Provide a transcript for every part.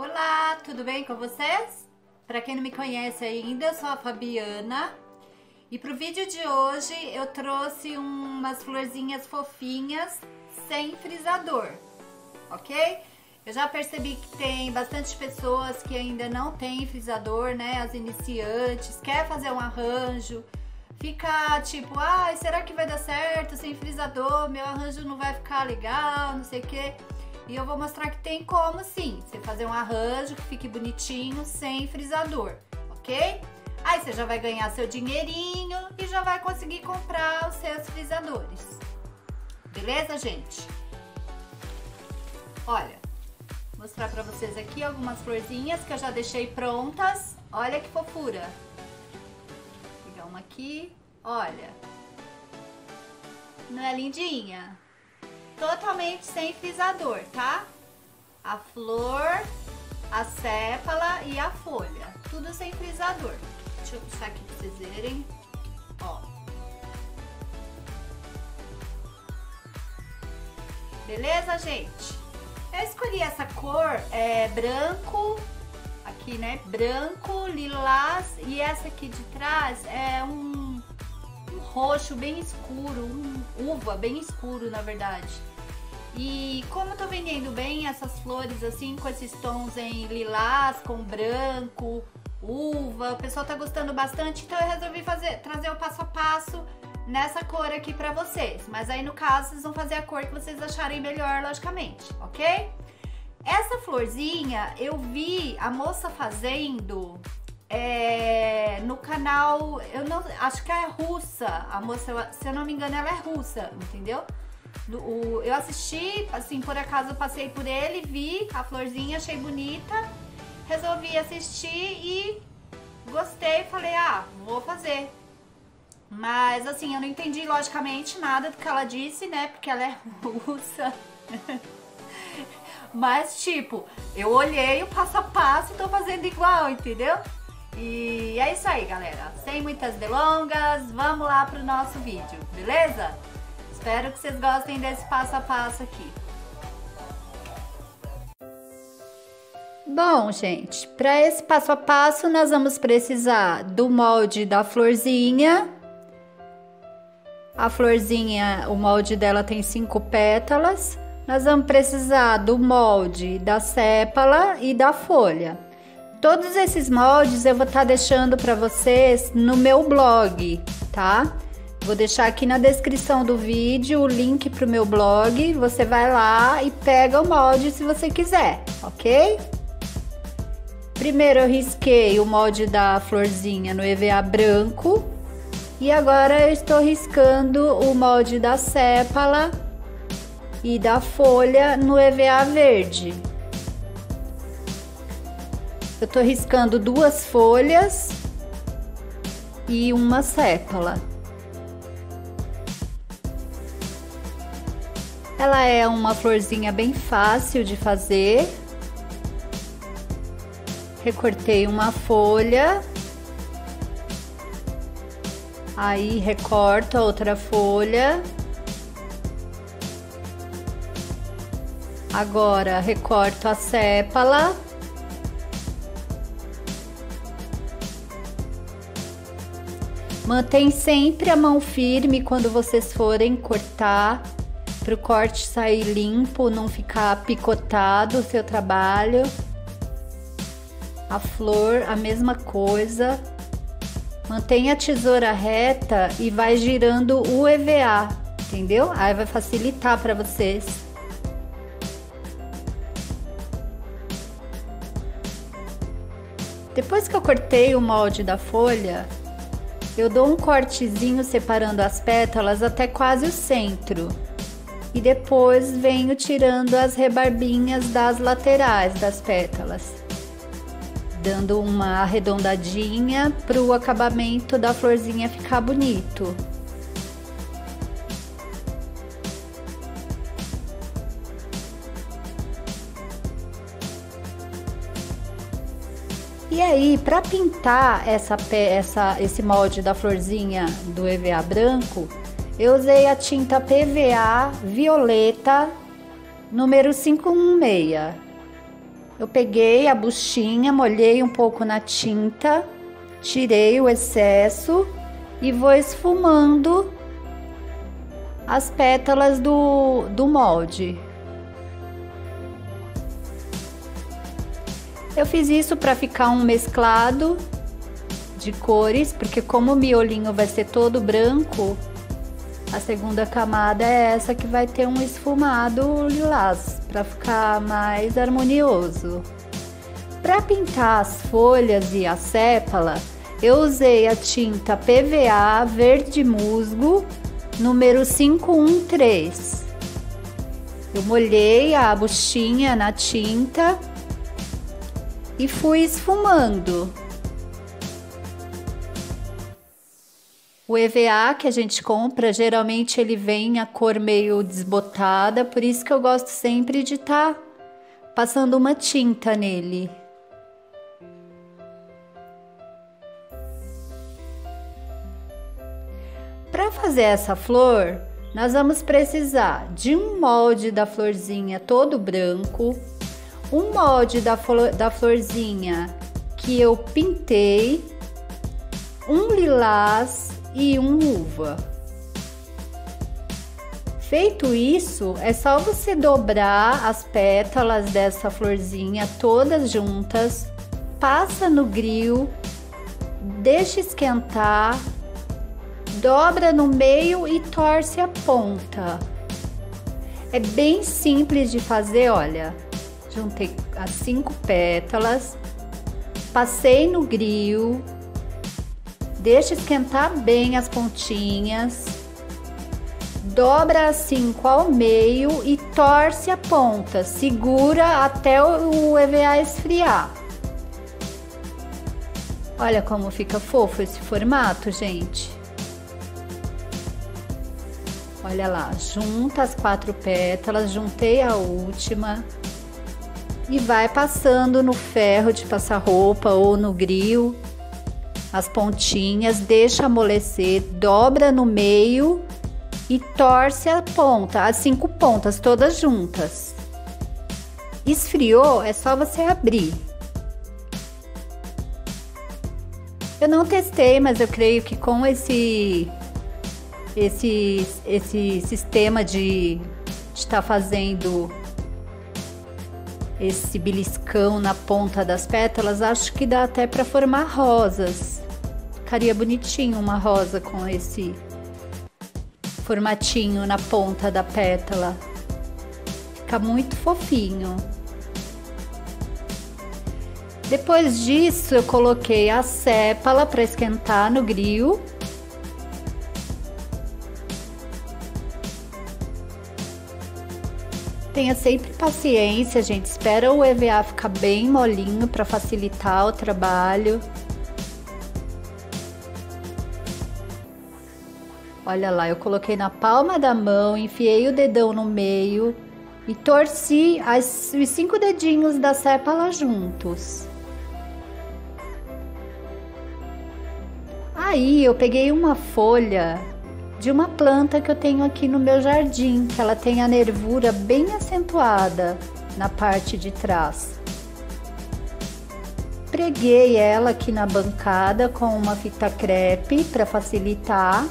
Olá, tudo bem com vocês? Para quem não me conhece ainda, eu sou a Fabiana e para o vídeo de hoje eu trouxe umas florzinhas fofinhas sem frisador, ok? Eu já percebi que tem bastante pessoas que ainda não tem frisador, né? As iniciantes, quer fazer um arranjo, fica tipo, ai, será que vai dar certo sem frisador? Meu arranjo não vai ficar legal, não sei o quê. E eu vou mostrar que tem como sim, você fazer um arranjo que fique bonitinho sem frisador, ok? Aí você já vai ganhar seu dinheirinho e já vai conseguir comprar os seus frisadores. Beleza, gente? Olha, vou mostrar pra vocês aqui algumas florzinhas que eu já deixei prontas. Olha que fofura. Vou pegar uma aqui, olha. Não é lindinha? Totalmente sem frisador, tá? A flor, a sépala e a folha, tudo sem frisador. Deixa eu puxar aqui pra vocês verem, ó. Beleza, gente? Eu escolhi essa cor, é branco, aqui, né? Branco, lilás e essa aqui de trás é um, roxo bem escuro, um uva bem escuro, na verdade. E como eu tô vendendo bem essas flores assim, com esses tons em lilás, com branco, uva, o pessoal tá gostando bastante, então eu resolvi fazer, trazer o passo a passo nessa cor aqui pra vocês. Mas aí no caso, vocês vão fazer a cor que vocês acharem melhor, logicamente, ok? Essa florzinha, eu vi a moça fazendo é, canal, eu não, acho que é russa, a moça, se eu não me engano, ela é russa, entendeu? o, eu assisti, assim, por acaso eu passei por ele, vi a florzinha, achei bonita, resolvi assistir e gostei, falei, ah, vou fazer. Mas, assim, eu não entendi, logicamente, nada do que ela disse, né, porque ela é russa. Mas, tipo, eu olhei o passo a passo e tô fazendo igual, entendeu? E é isso aí, galera. Sem muitas delongas, vamos lá pro nosso vídeo, beleza? Espero que vocês gostem desse passo a passo aqui. Bom, gente, para esse passo a passo nós vamos precisar do molde da florzinha. A florzinha, o molde dela tem cinco pétalas. Nós vamos precisar do molde da sépala e da folha. Todos esses moldes eu vou estar tá deixando para vocês no meu blog, tá? Vou deixar aqui na descrição do vídeo o link para o meu blog. Você vai lá e pega o molde se você quiser, ok? Primeiro eu risquei o molde da florzinha no EVA branco. E agora eu estou riscando o molde da sépala e da folha no EVA verde. Eu estou riscando duas folhas e uma sépala. Ela é uma florzinha bem fácil de fazer. Recortei uma folha. Aí recorto a outra folha. Agora recorto a sépala. Mantém sempre a mão firme quando vocês forem cortar para o corte sair limpo, não ficar picotado o seu trabalho. A flor, a mesma coisa. Mantenha a tesoura reta e vai girando o EVA, entendeu? Aí vai facilitar para vocês. Depois que eu cortei o molde da folha, eu dou um cortezinho separando as pétalas até quase o centro e depois venho tirando as rebarbinhas das laterais das pétalas, dando uma arredondadinha para o acabamento da florzinha ficar bonito. E aí, para pintar essa, essa, esse molde da florzinha do EVA branco, eu usei a tinta PVA violeta número 516. eu peguei a buchinha, molhei um pouco na tinta, tirei o excesso e vou esfumando as pétalas do, do molde. Eu fiz isso para ficar um mesclado de cores, porque como o miolinho vai ser todo branco, a segunda camada é essa que vai ter um esfumado lilás, para ficar mais harmonioso. Para pintar as folhas e a sépala, eu usei a tinta PVA verde musgo número 513. Eu molhei a buchinha na tinta e fui esfumando. O EVA que a gente compra, geralmente ele vem a cor meio desbotada, por isso que eu gosto sempre de estar tá passando uma tinta nele. Para fazer essa flor, nós vamos precisar de um molde da florzinha todo branco, um molde da, flor, da florzinha que eu pintei, um lilás e um uva. Feito isso, é só você dobrar as pétalas dessa florzinha todas juntas, passa no grill, deixa esquentar, dobra no meio e torce a ponta. É bem simples de fazer, olha juntei as cinco pétalas, passei no grill, deixa esquentar bem as pontinhas, dobra as cinco ao meio e torce a ponta, segura até o EVA esfriar. Olha como fica fofo esse formato, gente. Olha lá, junta as quatro pétalas, juntei a última e vai passando no ferro de passar roupa ou no grill as pontinhas, deixa amolecer, dobra no meio e torce a ponta, as cinco pontas todas juntas. Esfriou, é só você abrir. Eu não testei, mas eu creio que com esse esse esse sistema de estar tá fazendo esse beliscão na ponta das pétalas, acho que dá até para formar rosas. Ficaria bonitinho uma rosa com esse formatinho na ponta da pétala. Fica muito fofinho. Depois disso, eu coloquei a sépala para esquentar no grill Tenha sempre paciência, gente. Espera o EVA ficar bem molinho para facilitar o trabalho. Olha lá, eu coloquei na palma da mão, enfiei o dedão no meio e torci as, os cinco dedinhos da sépala juntos. Aí eu peguei uma folha de uma planta que eu tenho aqui no meu jardim, que ela tem a nervura bem acentuada na parte de trás. Preguei ela aqui na bancada com uma fita crepe para facilitar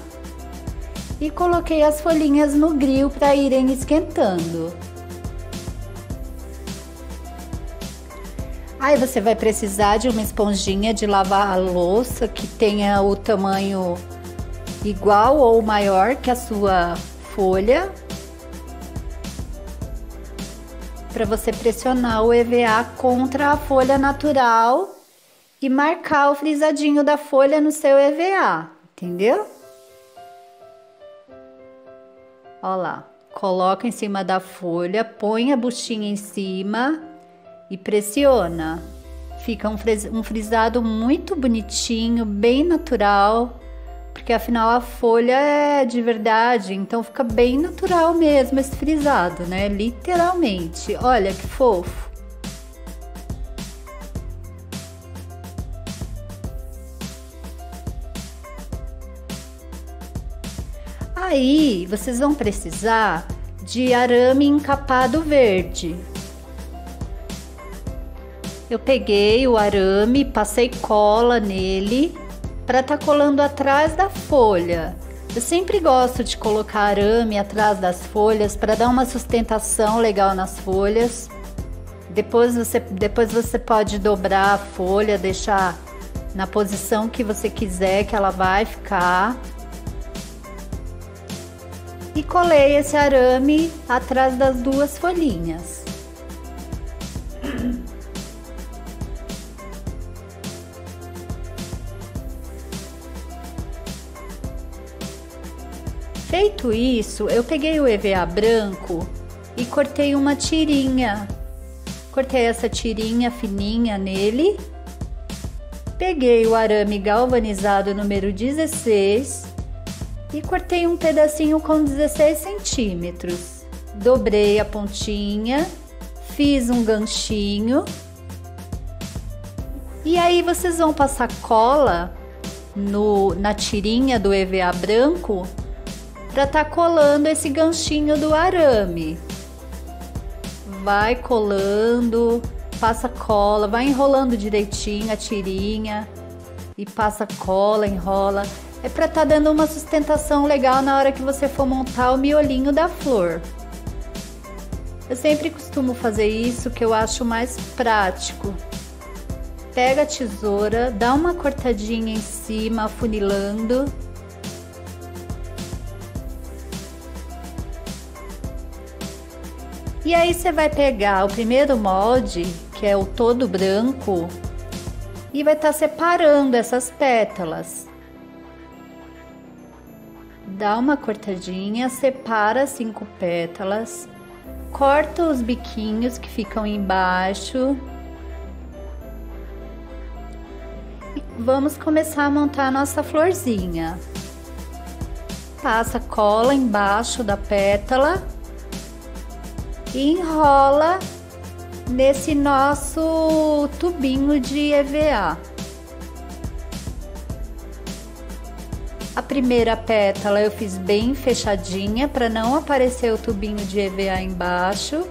e coloquei as folhinhas no grill para irem esquentando. Aí você vai precisar de uma esponjinha de lavar a louça que tenha o tamanho igual ou maior que a sua folha para você pressionar o EVA contra a folha natural e marcar o frisadinho da folha no seu EVA, entendeu? Ó lá, coloca em cima da folha, põe a buchinha em cima e pressiona. Fica um frisado muito bonitinho, bem natural porque afinal a folha é de verdade, então fica bem natural mesmo esse frisado, né? Literalmente. Olha que fofo. Aí vocês vão precisar de arame encapado verde. eu peguei o arame, passei cola nele para estar tá colando atrás da folha. Eu sempre gosto de colocar arame atrás das folhas para dar uma sustentação legal nas folhas. Depois você, depois você pode dobrar a folha, deixar na posição que você quiser que ela vai ficar. E colei esse arame atrás das duas folhinhas. Feito isso, eu peguei o EVA branco e cortei uma tirinha Cortei essa tirinha fininha nele. Peguei o arame galvanizado número 16 e cortei um pedacinho com 16 centímetros. Dobrei a pontinha, fiz um ganchinho. E aí vocês vão passar cola no, na tirinha do EVA branco para estar tá colando esse ganchinho do arame vai colando, passa cola, vai enrolando direitinho a tirinha e passa cola, enrola. É para estar tá dando uma sustentação legal na hora que você for montar o miolinho da flor. Eu sempre costumo fazer isso que eu acho mais prático. Pega a tesoura, dá uma cortadinha em cima, afunilando E aí você vai pegar o primeiro molde, que é o todo branco, e vai estar tá separando essas pétalas. Dá uma cortadinha, separa cinco pétalas, corta os biquinhos que ficam embaixo. E vamos começar a montar a nossa florzinha. Passa cola embaixo da pétala e enrola nesse nosso tubinho de EVA. A primeira pétala eu fiz bem fechadinha para não aparecer o tubinho de EVA embaixo.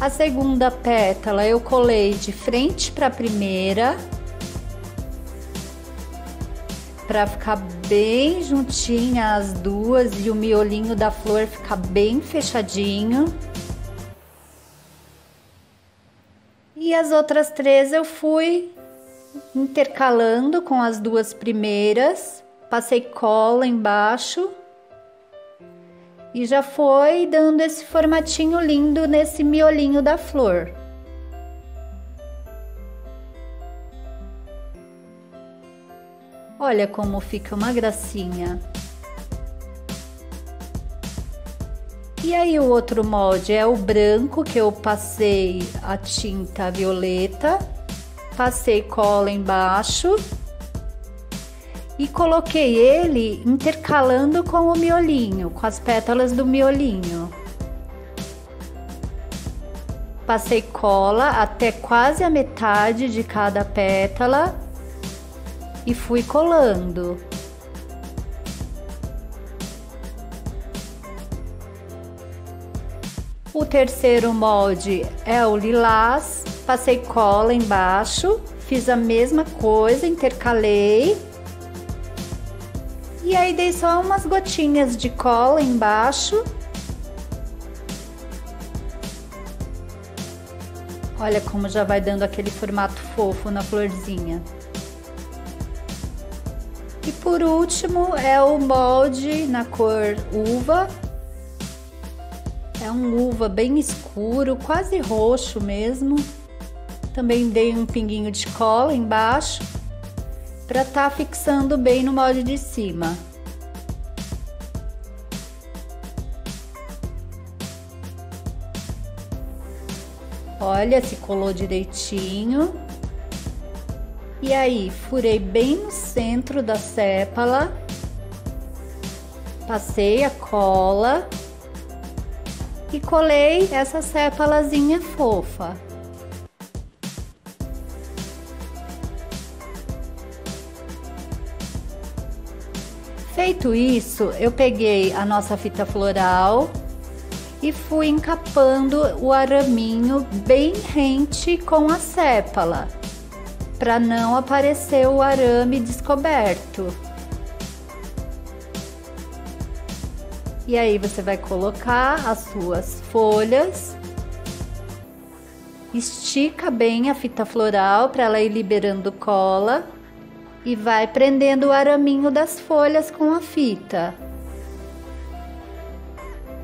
A segunda pétala eu colei de frente para a primeira para ficar bem juntinha as duas e o miolinho da flor ficar bem fechadinho. E as outras três eu fui intercalando com as duas primeiras, passei cola embaixo e já foi dando esse formatinho lindo nesse miolinho da flor. Olha como fica uma gracinha. E aí o outro molde é o branco que eu passei a tinta violeta, passei cola embaixo e coloquei ele intercalando com o miolinho, com as pétalas do miolinho. Passei cola até quase a metade de cada pétala e fui colando. O terceiro molde é o lilás, passei cola embaixo, fiz a mesma coisa, intercalei. E aí dei só umas gotinhas de cola embaixo. Olha como já vai dando aquele formato fofo na florzinha. E por último é o molde na cor uva, é um uva bem escuro, quase roxo mesmo. Também dei um pinguinho de cola embaixo para estar tá fixando bem no molde de cima. Olha, se colou direitinho. E aí, furei bem no centro da sépala. Passei a cola e colei essa sépalazinha fofa. Feito isso, eu peguei a nossa fita floral e fui encapando o araminho bem rente com a sépala, para não aparecer o arame descoberto. E aí você vai colocar as suas folhas, estica bem a fita floral para ela ir liberando cola e vai prendendo o araminho das folhas com a fita.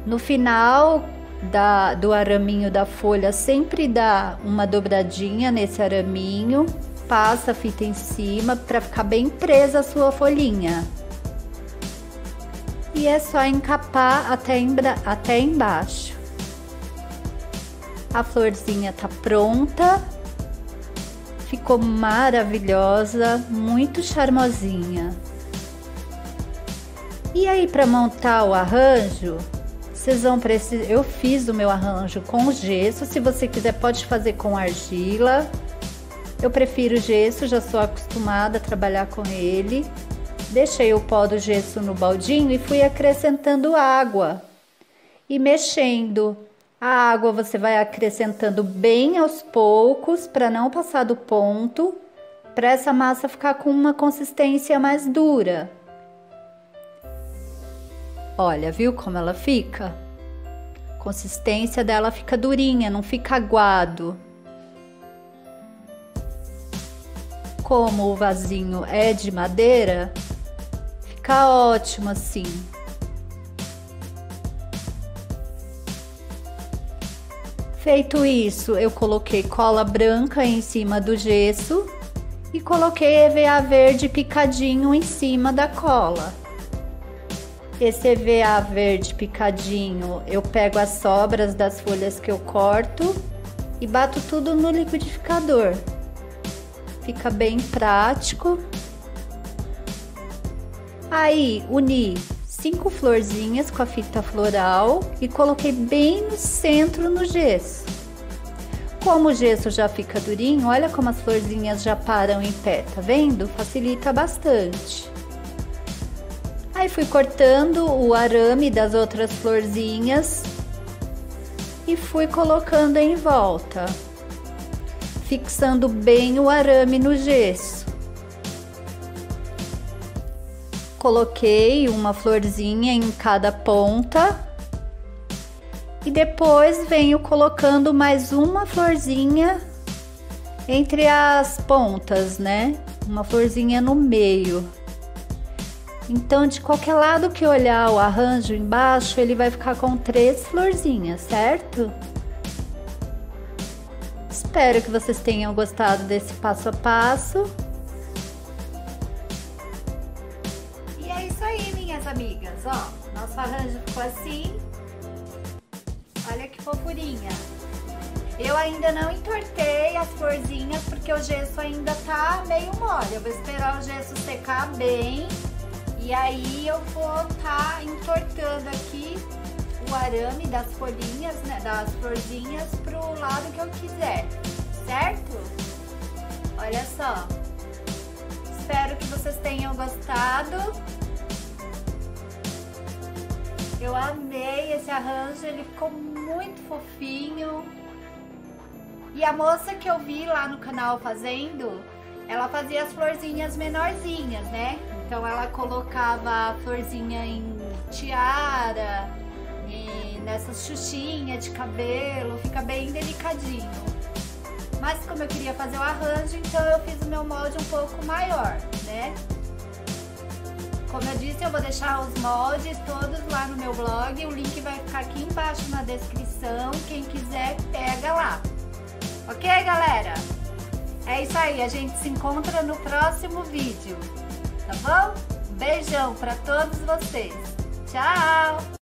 No final da, do araminho da folha, sempre dá uma dobradinha nesse araminho, passa a fita em cima para ficar bem presa a sua folhinha. E é só encapar até, até embaixo. A florzinha tá pronta. Ficou maravilhosa, muito charmosinha. E aí para montar o arranjo, vocês vão precisar. Eu fiz o meu arranjo com gesso. Se você quiser, pode fazer com argila. Eu prefiro gesso, já sou acostumada a trabalhar com ele. Deixei o pó do gesso no baldinho e fui acrescentando água e mexendo. A água você vai acrescentando bem aos poucos para não passar do ponto, para essa massa ficar com uma consistência mais dura. Olha, viu como ela fica? Consistência dela fica durinha, não fica aguado. Como o vasinho é de madeira, fica ótimo assim. Feito isso, eu coloquei cola branca em cima do gesso e coloquei EVA verde picadinho em cima da cola. Esse EVA verde picadinho, eu pego as sobras das folhas que eu corto e bato tudo no liquidificador. Fica bem prático. Aí, uni cinco florzinhas com a fita floral e coloquei bem no centro no gesso. Como o gesso já fica durinho, olha como as florzinhas já param em pé, tá vendo? Facilita bastante. Aí fui cortando o arame das outras florzinhas e fui colocando em volta, fixando bem o arame no gesso. Coloquei uma florzinha em cada ponta e depois venho colocando mais uma florzinha entre as pontas, né? Uma florzinha no meio. Então, de qualquer lado que olhar o arranjo embaixo, ele vai ficar com três florzinhas, certo? Espero que vocês tenham gostado desse passo a passo. Amigas, ó. Nosso arranjo ficou assim. Olha que fofurinha. Eu ainda não entortei as florzinhas porque o gesso ainda tá meio mole. Eu vou esperar o gesso secar bem e aí eu vou tá entortando aqui o arame das folhinhas, né, das florzinhas pro lado que eu quiser, certo? Olha só. Espero que vocês tenham gostado. Eu amei esse arranjo, ele ficou muito fofinho. E a moça que eu vi lá no canal fazendo, ela fazia as florzinhas menorzinhas, né? Então ela colocava a florzinha em tiara, e nessas xuxinhas de cabelo, fica bem delicadinho. Mas como eu queria fazer o arranjo, então eu fiz o meu molde um pouco maior, né? Como eu disse, eu vou deixar os moldes todos lá no meu blog, o link vai ficar aqui embaixo na descrição, quem quiser pega lá. Ok, galera? É isso aí, a gente se encontra no próximo vídeo tá bom? Beijão para todos vocês. Tchau!